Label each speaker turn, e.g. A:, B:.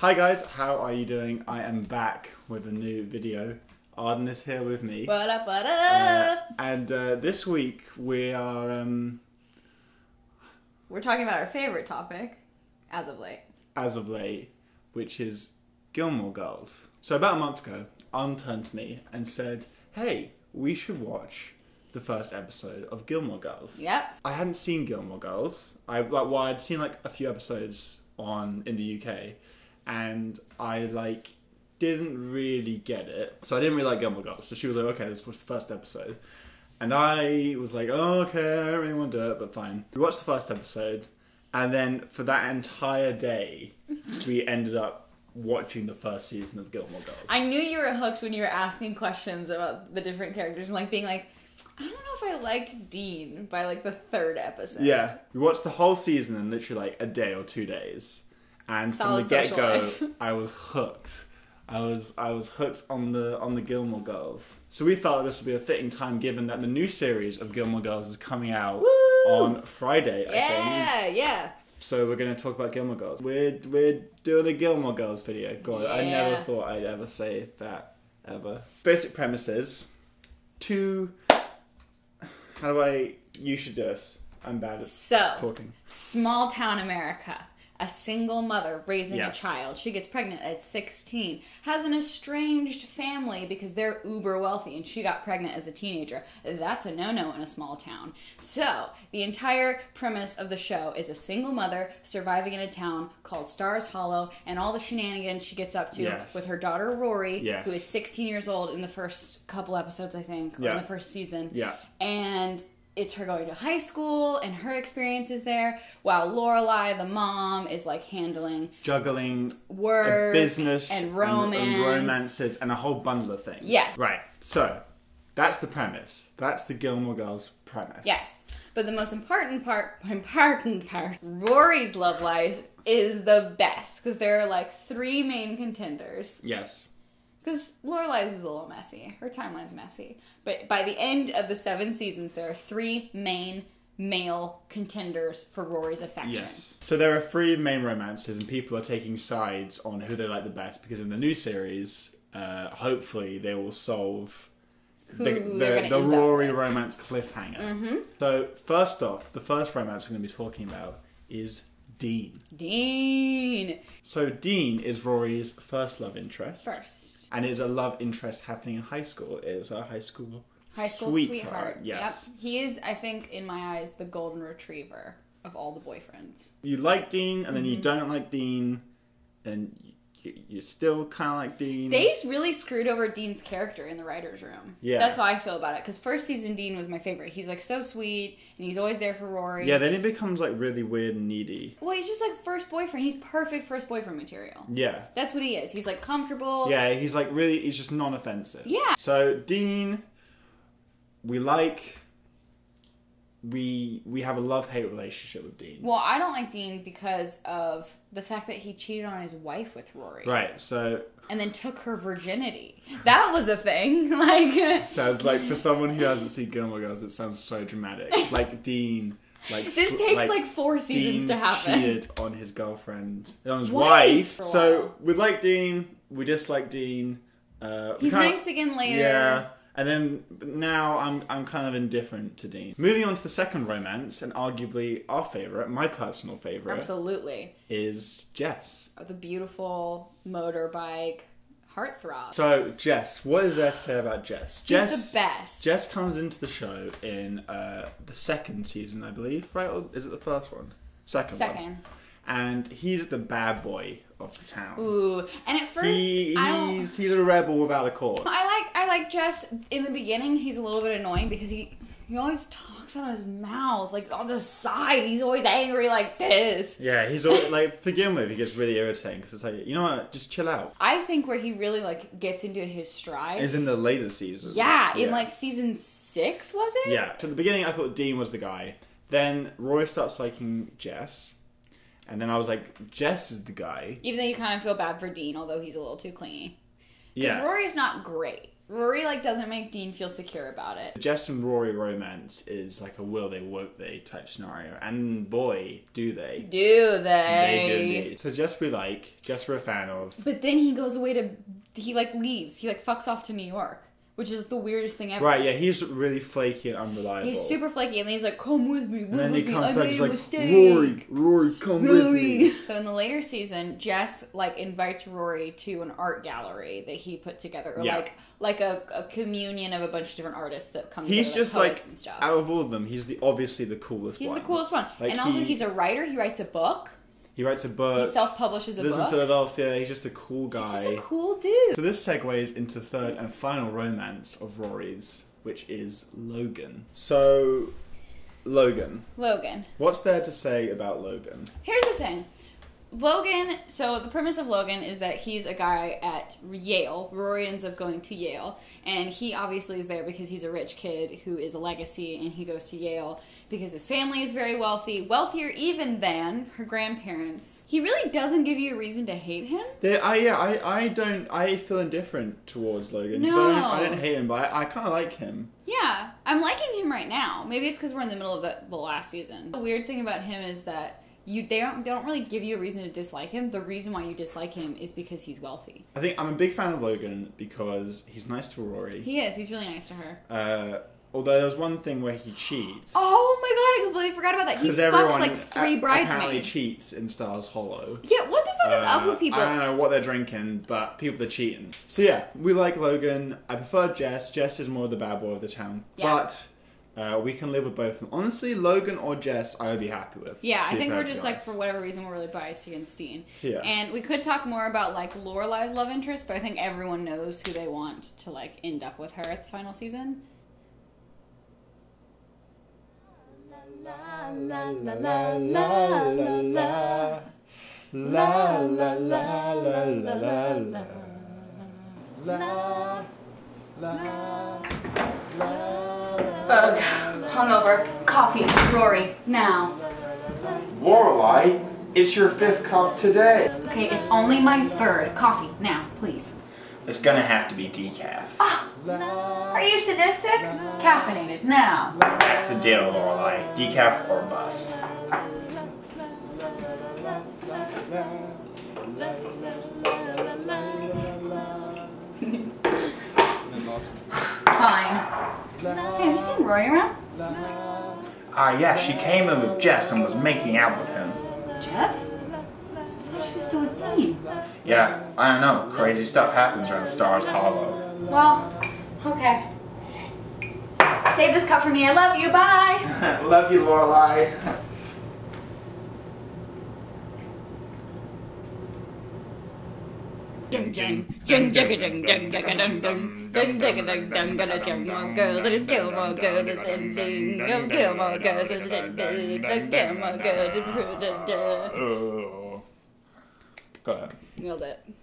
A: Hi guys, how are you doing? I am back with a new video. Arden is here with me.
B: Up, what
A: Uh, and uh, this week we are, um,
B: We're talking about our favorite topic as of late.
A: as of late, which is Gilmore Girls. So about a month ago, Arden turned to me and said, hey, we should watch the first episode of Gilmore Girls.
B: Yep.
A: I hadn't seen Gilmore Girls. I like well, I'd seen like a few episodes on in the UK, and I like didn't really get it. So I didn't really like Gilmore Girls. So she was like, "Okay, let's watch the first episode," and I was like, "Oh, okay, I don't really want to do it, but fine." We watched the first episode, and then for that entire day, we ended up watching the first season of Gilmore Girls.
B: I knew you were hooked when you were asking questions about the different characters and like being like, I don't know if I like Dean by like the third episode.
A: Yeah, we watched the whole season in literally like a day or two days, and
B: Solid
A: from the get go. I was hooked. I was I was hooked on the on the Gilmore Girls. So we thought this would be a fitting time, given that the new series of Gilmore Girls is coming out
B: Woo!
A: on Friday. I think.
B: Yeah, yeah.
A: So we're going to talk about Gilmore Girls. We're we're doing a Gilmore Girls video. God, I never thought I'd ever say that ever. Basic premises. Two. How do I? You should do this. I'm bad at
B: So,
A: talking.
B: small town America. A single mother raising
A: Yes.
B: a child. She gets pregnant at 16. Has an estranged family because they're uber wealthy and she got pregnant as a teenager. That's a no no in a small town. So, the entire premise of the show is a single mother surviving in a town called Stars Hollow and all the shenanigans she gets up to
A: Yes.
B: with her daughter Rory,
A: Yes.
B: who is 16 years old in the first couple episodes, I think, or in the first season
A: Yeah.
B: and it's her going to high school and her experiences there, while Lorelai, the mom, is like handling
A: juggling
B: work
A: business
B: and romance.
A: and, romances and a whole bundle of things.
B: Yes.
A: Right. So that's the premise. That's the Gilmore Girls premise.
B: Yes, but the most important part, important part, Rory's love life is the best because there are like three main contenders.
A: Yes.
B: Because Lorelai's is a little messy. Her timeline's messy. But by the end of the seven seasons, there are three main male contenders for Rory's affection.
A: Yes. So there are three main romances, and people are taking sides on who they like the best because in the new series, uh, hopefully they will solve
B: Who
A: the, the, the Rory romance cliffhanger. Mm-hmm. So first off, the first romance we're going to be talking about is Dean.
B: Dean
A: So Dean is Rory's first love interest.
B: first.
A: and it's a love interest happening in high school. It is a high school
B: High school
A: sweetheart.
B: sweetheart.
A: Yes,
B: Yep. He is, I think, in my eyes, the golden retriever of all the boyfriends.
A: you like Dean, and then
B: Mm-hmm.
A: you don't like Dean, and you, you still kind of like Dean.
B: They really screwed over Dean's character in the writer's room.
A: Yeah.
B: That's how I feel about it. Because first season Dean was my favorite. He's like so sweet, and he's always there for Rory.
A: yeah, then he becomes like really weird and needy.
B: Well, he's just like first boyfriend. He's perfect first boyfriend material.
A: Yeah,
B: That's what he is. He's like comfortable.
A: yeah, he's like really, he's just non-offensive.
B: Yeah.
A: So Dean, we like. We we have a love hate relationship with Dean.
B: Well, I don't like Dean because of the fact that he cheated on his wife with Rory.
A: Right. So
B: And then took her virginity. That was a thing. Like
A: sounds like for someone who hasn't seen Gilmore Girls, it sounds so dramatic. like Dean, like
B: This
A: sw-
B: takes like, four seasons
A: Dean
B: to happen.
A: cheated on his girlfriend, on his
B: Wife.
A: wife. So we like Dean. We dislike Dean. Uh,
B: He's nice again later.
A: Yeah, and then now I'm I'm kind of indifferent to Dean. Moving on to the second romance, and arguably our favorite, my personal favorite,
B: Absolutely.
A: is Jess.
B: The beautiful motorbike heartthrob.
A: So Jess, what does there say about Jess?
B: He's
A: Jess,
B: the best.
A: Jess comes into the show in uh, the second season, I believe. Right? Or is it the first one? Second. one. And he's the bad boy of the town.
B: Ooh. And at first
A: He, he's he's a rebel without a cause.
B: I like I like Jess in the beginning he's a little bit annoying because he he always talks out of his mouth, like on the side. He's always angry like this.
A: Yeah, he's always, like to begin with, he gets really irritating because it's like you know what, just chill out.
B: I think where he really like gets into his stride.
A: Is in the later seasons.
B: yeah, in like season six, was it?
A: yeah. So at the beginning, I thought Dean was the guy. Then Rory starts liking Jess, and then I was like, Jess is the guy.
B: Even though you kind of feel bad for Dean, although he's a little too clingy. Because
A: Yeah.
B: Rory's not great. Rory like doesn't make Dean feel secure about it.
A: Jess and Rory romance is like a will they, won't they type scenario. And boy, do they.
B: Do
A: They
B: they?
A: do indeed. So Jess we like, Jess we're a fan of.
B: But then he goes away to he like leaves. He like fucks off to New York, which is the weirdest thing ever.
A: Right, yeah, he's really flaky and unreliable.
B: He's super flaky, and then he's like, "Come with me,
A: And then
B: with
A: he
B: me.
A: comes
B: I
A: back,
B: made
A: he's
B: a
A: like,
B: mistake."
A: Rory, Rory, come with me.
B: So in the later season, Jess like invites Rory to an art gallery that he put together, or
A: Yeah.
B: like like a, a communion of a bunch of different artists that come.
A: He's
B: together,
A: just
B: like
A: like, out of all of them, he's the obviously the coolest
B: He's
A: one.
B: the coolest one,
A: Like,
B: and also
A: he-
B: he's a writer. He writes a book.
A: He writes a book.
B: He self publishes a
A: lives in. Philadelphia. He's just a cool guy.
B: He's just a cool dude.
A: So this segues into the third and final romance of Rory's, which is Logan. So, Logan.
B: Logan.
A: What's there to say about Logan?
B: Here's the thing. Logan, so the premise of Logan is that he's a guy at Yale. Rory ends up going to Yale, and he obviously is there because he's a rich kid who is a legacy, and he goes to Yale because his family is very wealthy, wealthier even than her grandparents. He really doesn't give you a reason to hate him.
A: There, I yeah, I, I don't, I feel indifferent towards Logan. 'cause I don't, I don't hate him, but I, I kind of like him.
B: Yeah, I'm liking him right now. Maybe it's because we're in the middle of the, the last season. The weird thing about him is that you they don't they don't really give you a reason to dislike him. The reason why you dislike him is because he's wealthy.
A: I think I'm a big fan of Logan because he's nice to Rory.
B: He is. He's really nice to her.
A: Uh, although there's one thing where he cheats.
B: Oh my god, I completely forgot about that. He fucks like three
A: a- apparently
B: bridesmaids.
A: cheats in Stars Hollow.
B: Yeah, what the fuck is up
A: Uh,
B: with people?
A: I don't know what they're drinking, but people are cheating. So yeah, we like Logan. I prefer Jess. Jess is more the bad boy of the town.
B: Yeah.
A: But uh, we can live with both of them. Honestly, Logan or Jess, I would be happy with.
B: Yeah, I think we're
A: perfectly
B: just like for whatever reason we're really biased against Dean.
A: Yeah.
B: And we could talk more about like Lorelai's love interest, but I think everyone knows who they want to like end up with her at the final season.
A: La la la la la la la la la la la la la la la
B: Ugh, hungover, coffee, Rory, now.
A: Lorelai, it's your fifth cup today.
B: Okay, it's only my third. Coffee, now, please.
A: It's gonna have to be decaf.
B: Ah, Are you sadistic? Caffeinated, now.
A: That's the deal, Lorelai. Decaf or bust.
B: Hey, have you around?
A: Ah, yeah, she came in with Jess and was making out with him.
B: Jess? I thought she was still with Dean.
A: Yeah, I don't know. Crazy stuff happens around Stars Hollow.
B: Well, okay. Save this cup for me. I love you. Bye.
A: Love you, Lorelai.
B: Ding ding ding ding ding ding ding ding ding ding ding ding ding gonna kill more girls and it's kill more girls and ding ding go kill more girls and ding ding ding kill more girls and ding ding.
A: Go ahead.
B: Nailed it.